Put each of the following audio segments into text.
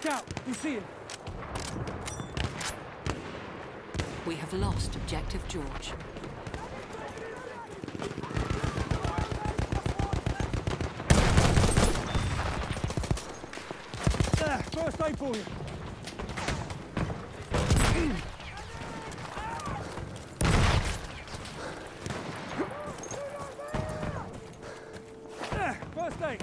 Scout, you see him? We have lost Objective George. There, first aid for you. There, first aid.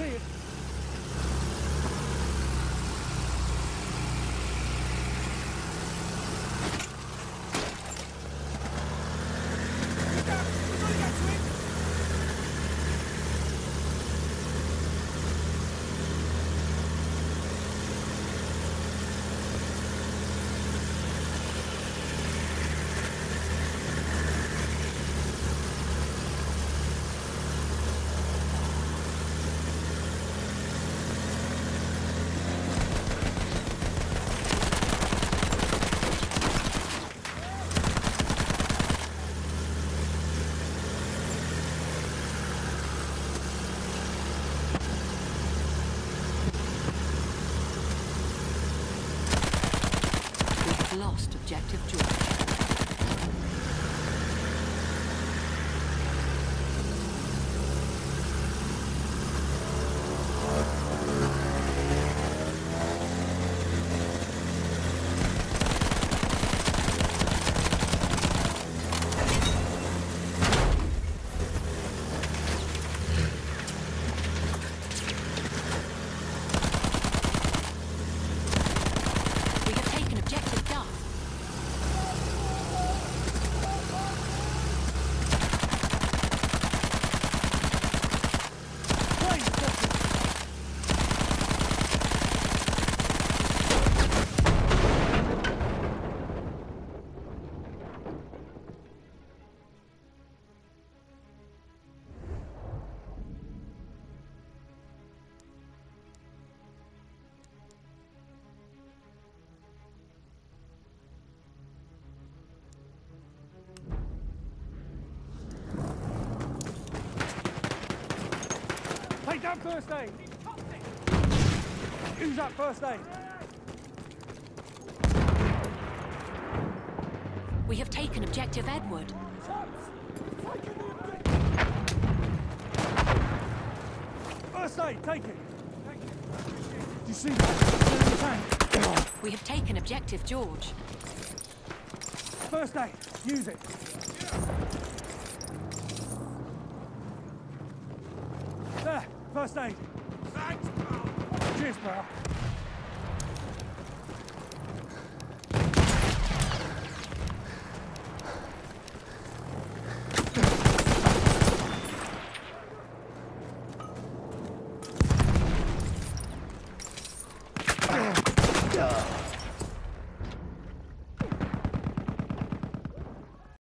You lost Objective George. Take down first aid. Who's that first aid? We have taken Objective Edward. First aid, take it. Do you see that? We have taken Objective George. First aid, use it. There, first aid. Thanks, pal. Cheers, pal.